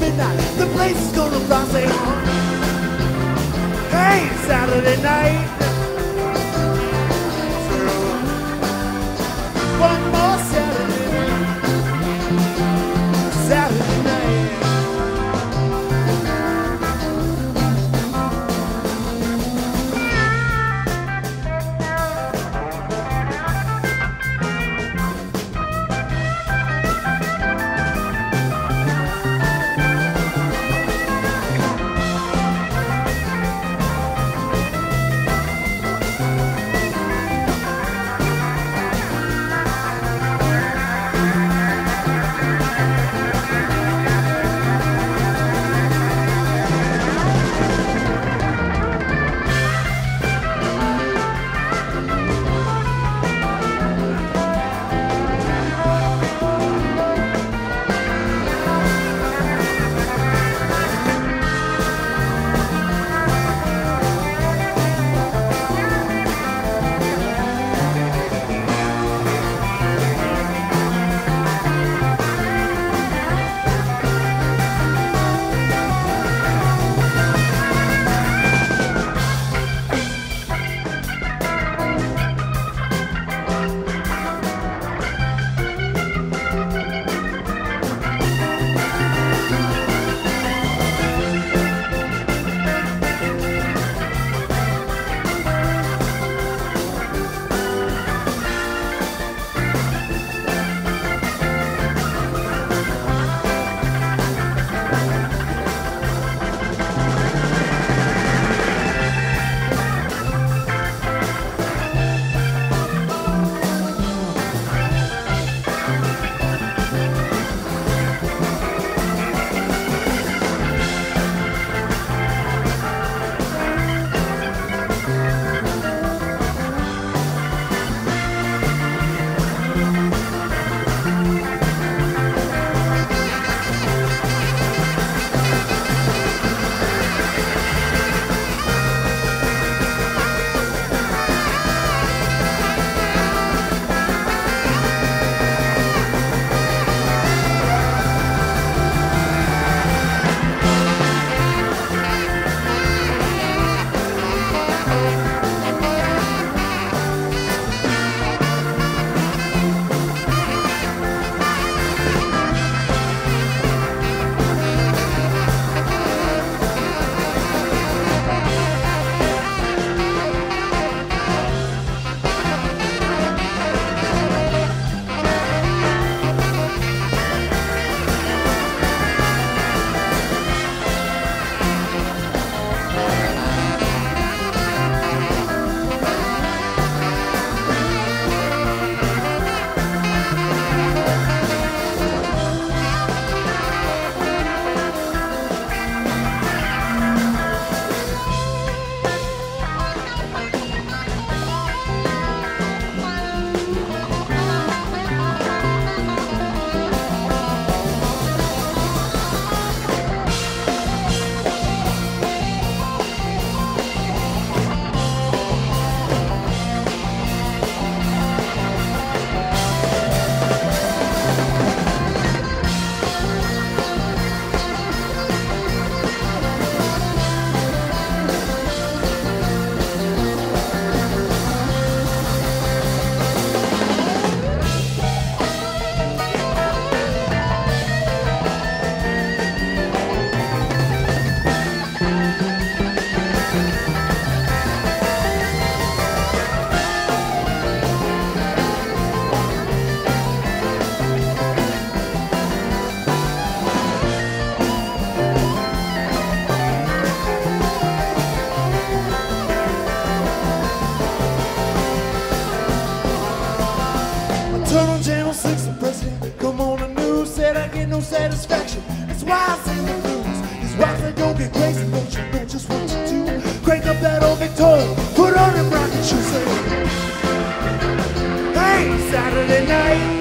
midnight. The place is gonna on. Hey, Saturday night. Turn on channel 6, the president come on the news, said I get no satisfaction. That's why I sing the blues. These rocks they don't get crazy, don't you know just what you do? Crank up that old Victoria, put on them rocket shoes, Hey, Saturday night.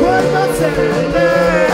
cuando se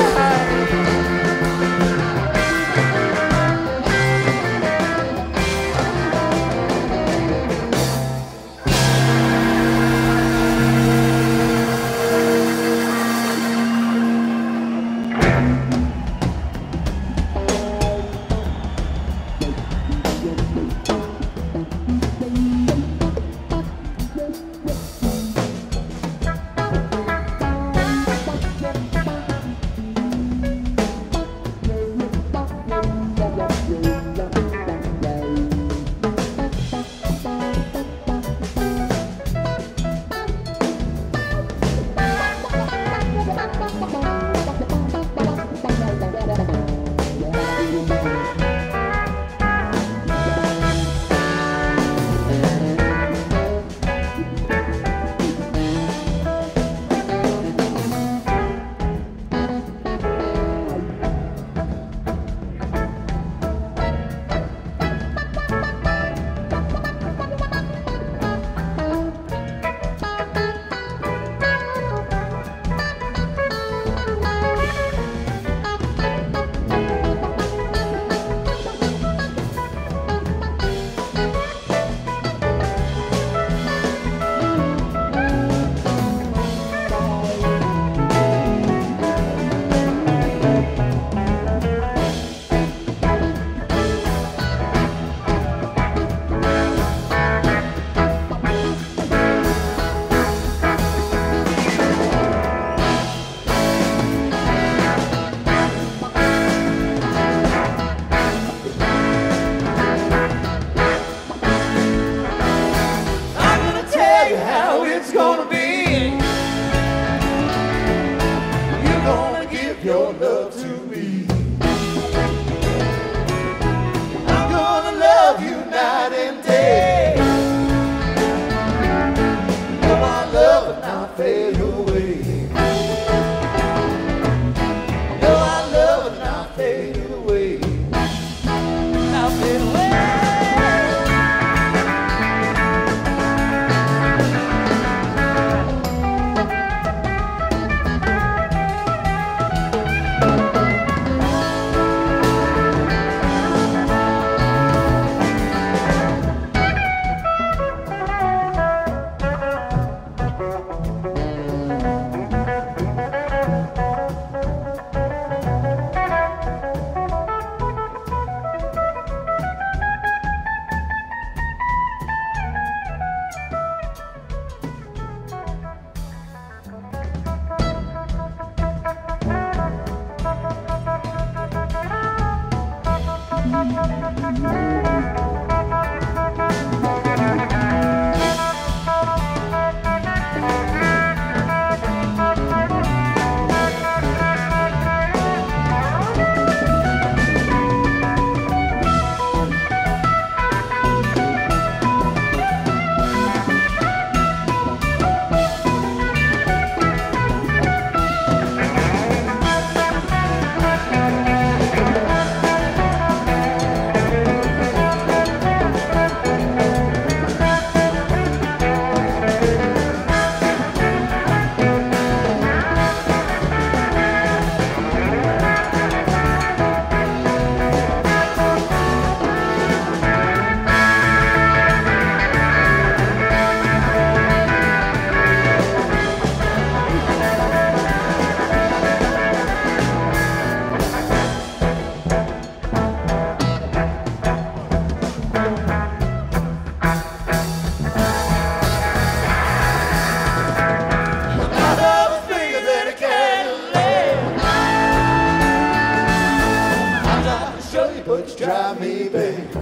drive me back.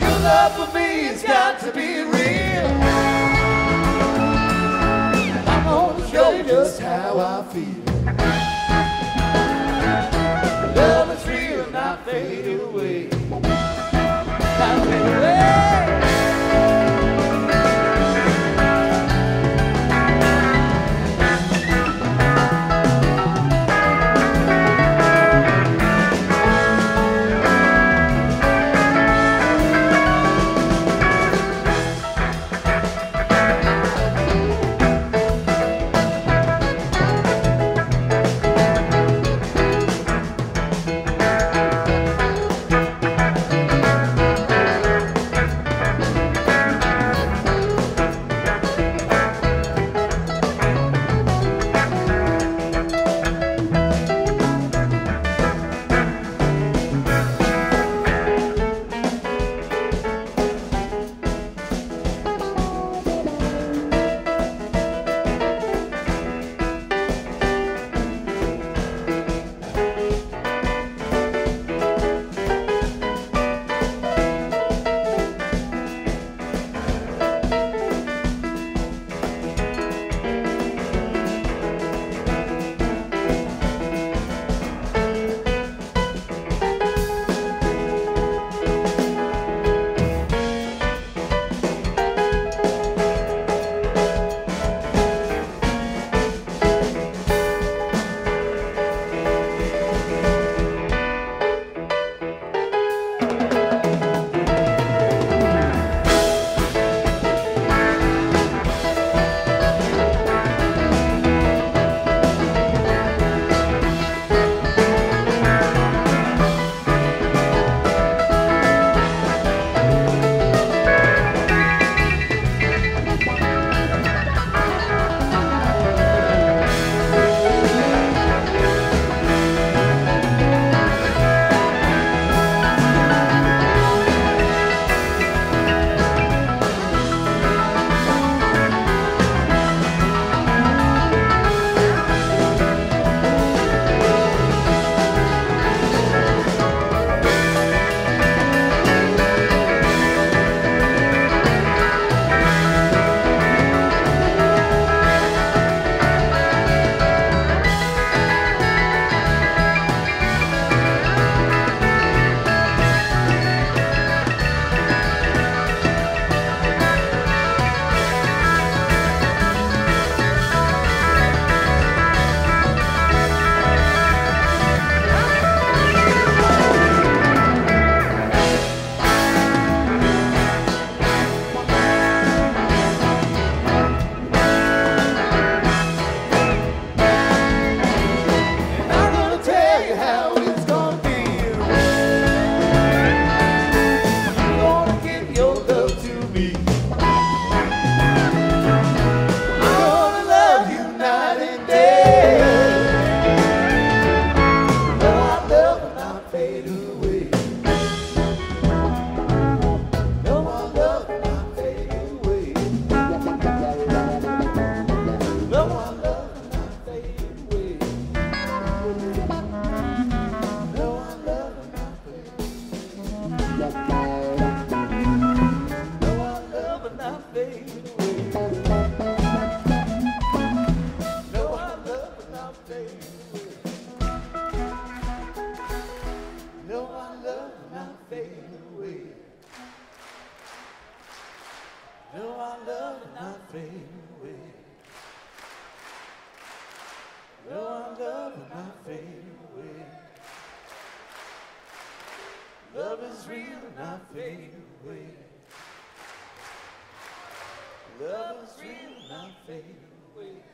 Your love for me has got to be real. I'm gonna show you just how I feel. Love is real, not fading away. Not fading away. No, our love will not fade away. No, our love will not fade away. Love is real, not fade away. Love is real, not fade away.